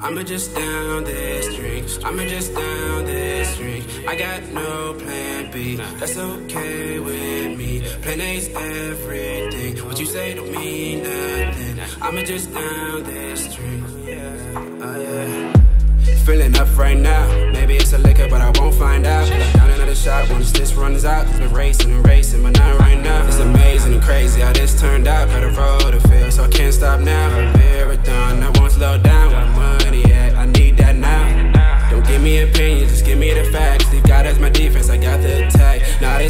I'ma just down this drink. I'ma just down this drink. I got no plan B. That's okay with me. Plan A's everything. What you say don't mean nothing. I'ma just down this drink. Yeah, oh yeah. Feeling up right now. Maybe it's a liquor, but I won't find out. Down another shot once this runs out. Been racing and racing, but not right now. It's amazing and crazy how this turned out. Got a road to feel, so I can't stop now.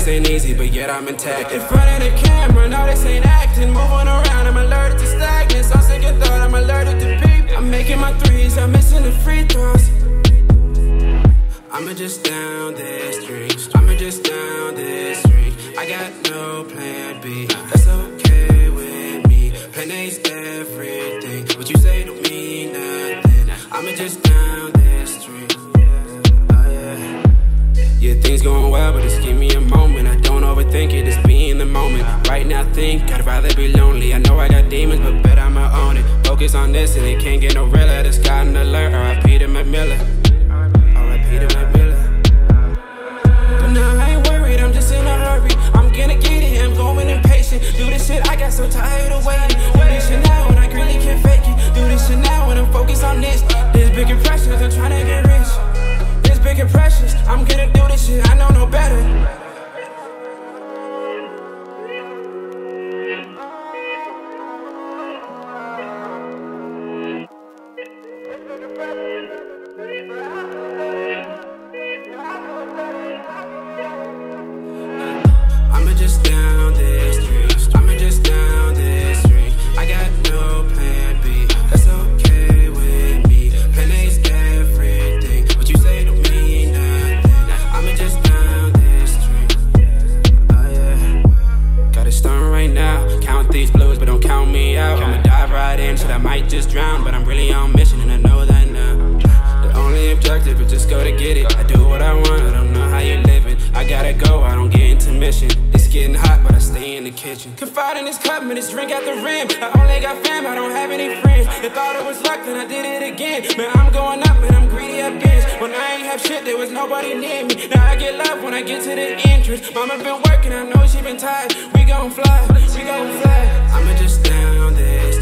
Ain't easy, but yet I'm intact. In front of the camera, no, this ain't acting. Moving around, I'm alerted to stagnance. I'm sick of thought, I'm alerted to people. I'm making my threes, I'm missing the free throws. I'ma just down this drink. I'ma just down this drink. I got no plan B. That's okay with me. Plan A's everything. What you say don't mean nothing. I'ma just down this drink. Yeah. Yeah, things going well, but just give me a moment. Overthink it, just be in the moment. Right now, think I'd rather be lonely. I know I got demons, but bet I'ma own it. Focus on this, and it can't get no realer. Just got an alert, R.I.P. to Miller. R.I.P. to Miller. But now I ain't worried, I'm just in a hurry. I'm gonna get it, I'm going impatient. Do this shit, I got so tired of waiting. Do this shit now, and I really can't fake it. Do this shit now, and I'm focused on this. This big impressions, I'm trying to get rich. Right now. Count these blues, but don't count me out. I'ma dive right in, shit I might just drown, but I'm really on mission and I know that now. The only objective is just go to get it. I do what I want, I don't know how you're living. I gotta go, I don't get intermission. It's getting hot, but I stay in the kitchen. Confide in this cup, man, this drink at the rim. I only got fam, I don't have any friends. They thought it was luck, then I did it again. Man, I'm going When I ain't have shit, there was nobody near me. Now I get love when I get to the entrance. Mama been working, I know she been tired. We gon' fly, we gon' fly. I'ma just down this